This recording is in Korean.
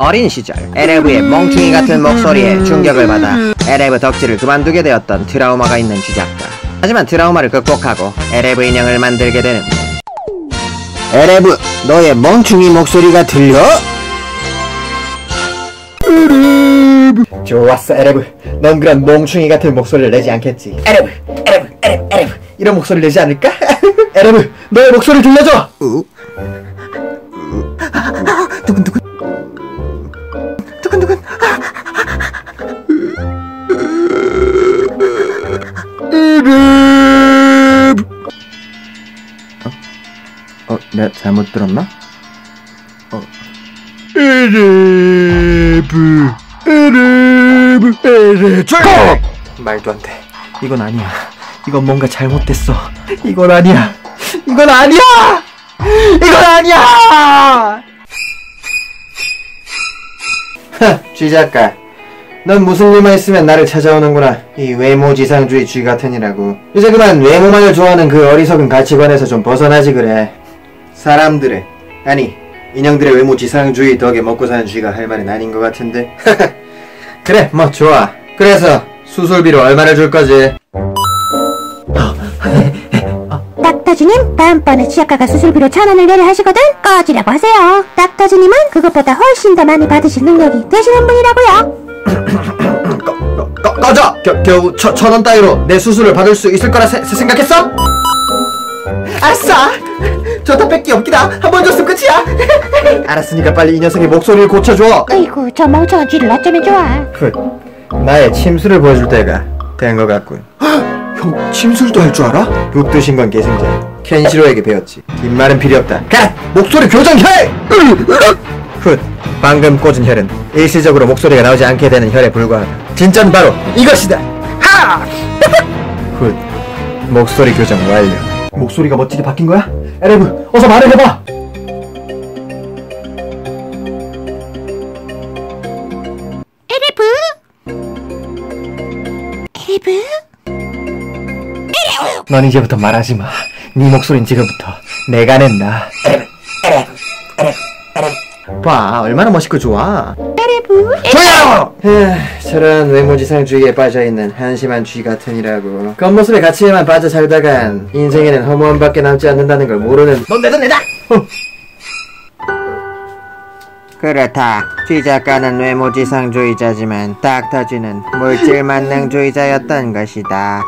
어린 시절 에레브의 멍충이 같은 목소리에 충격을 받아 에레브 덕질을 그만두게 되었던 트라우마가 있는 쥐 작가 하지만 트라우마를 극복하고 에레브 인형을 만들게 되는데 에레브 너의 멍충이 목소리가 들려? 좋았어 에레브 넌 그런 멍충이 같은 목소리를 내지 않겠지 에레브 에레브 에레브 에레브 이런 목소리를 내지 않을까? 에레브 너의 목소리 들려줘 우? 어? 어? 내가 잘못 들었나? 어. 에레브 에레브 에레 조용! 말도 안 돼. 이건 아니야. 이건 뭔가 잘못됐어. 이건 아니야. 이건 아니야. 이건 아니야 쥐 작가 넌 무슨 일만 있으면 나를 찾아오는구나. 이 외모지상주의 쥐 같으니라고. 이제 그만 외모만을 좋아하는 그 어리석은 가치관에서 좀 벗어나지 그래. 사람들의 아니 인형들의 외모지상주의 덕에 먹고 사는 쥐가 할 말은 아닌 것 같은데. 그래 뭐 좋아. 그래서 수술비로 얼마를 줄 거지 닥터주님 다음번에 지약가가 수술비로 천 원을 내려 하시거든 꺼지라고 하세요. 닥터주님은 그것보다 훨씬 더 많이 받으실 능력이 되시는 분이라고요. 꺼, 꺼, 꺼져! 겨, 겨우 천, 천원 따위로 내 수술을 받을 수 있을 거라 세, 생각했어? 아싸! 줬다 뺏기 없기다. 한 번 줬으면 끝이야. 알았으니까 빨리 이 녀석의 목소리를 고쳐줘. 아이고 저 멍청한 쥐를 어쩌면 좋아. 훗. 나의 침술을 보여줄 때가 된 것 같군 형 침술도 할 줄 알아? 북두신권 계승자 켄시로에게 배웠지 긴 말은 필요 없다 갓! 목소리 교정해! 훗 방금 꽂은 혈은 일시적으로 목소리가 나오지 않게 되는 혈에 불과하다 진짜는 바로 이것이다 하! 훗 목소리 교정 완료 목소리가 멋지게 바뀐 거야? 에레브 어서 말을 해봐 에레브 에레브 넌 이제부터 말하지 마. 네 목소린 지금부터 내가 낸다. 봐, 얼마나 멋있고 좋아. 조용! 저런 외모지상주의에 빠져있는 한심한 쥐 같으니라고. 겉모습의 가치에만 빠져 살다간 인생에는 허무함밖에 남지 않는다는 걸 모르는 넌 내다 내다! 그렇다. 쥐 작가는 외모지상주의자지만 닥터쥐는 물질만능주의자였던 것이다.